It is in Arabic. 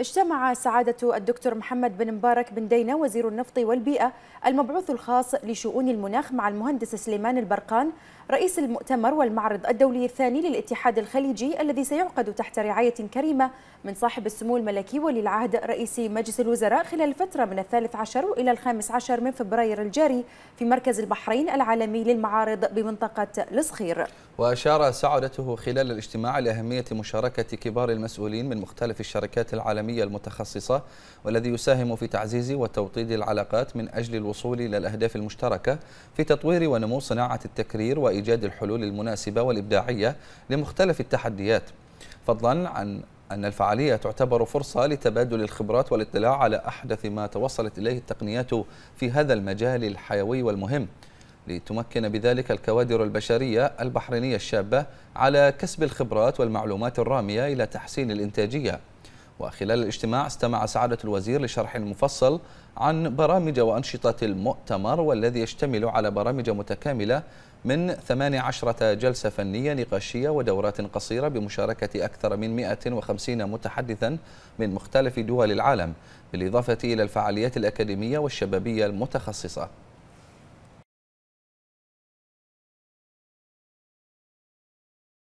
اجتمع سعادة الدكتور محمد بن مبارك بن دينة وزير النفط والبيئة المبعوث الخاص لشؤون المناخ مع المهندس سليمان البرقان رئيس المؤتمر والمعرض الدولي الثاني للاتحاد الخليجي الذي سيعقد تحت رعاية كريمة من صاحب السمو الملكي ولي العهد رئيس مجلس الوزراء خلال الفترة من الثالث عشر إلى الخامس عشر من فبراير الجاري في مركز البحرين العالمي للمعارض بمنطقة الصخير وأشار سعادته خلال الاجتماع لأهمية مشاركة كبار المسؤولين من مختلف الشركات العالمية المتخصصة والذي يساهم في تعزيز وتوطيد العلاقات من أجل الوصول إلى الأهداف المشتركة في تطوير ونمو صناعة التكرير وإيجاد الحلول المناسبة والإبداعية لمختلف التحديات. فضلا عن أن الفعالية تعتبر فرصة لتبادل الخبرات والاطلاع على أحدث ما توصلت إليه التقنيات في هذا المجال الحيوي والمهم. لتمكن بذلك الكوادر البشرية البحرينية الشابة على كسب الخبرات والمعلومات الرامية إلى تحسين الإنتاجية. وخلال الاجتماع استمع سعادة الوزير لشرح مفصل عن برامج وأنشطة المؤتمر والذي يشتمل على برامج متكاملة من 18 جلسة فنية نقاشية ودورات قصيرة بمشاركة أكثر من 150 متحدثا من مختلف دول العالم بالإضافة إلى الفعاليات الأكاديمية والشبابية المتخصصة.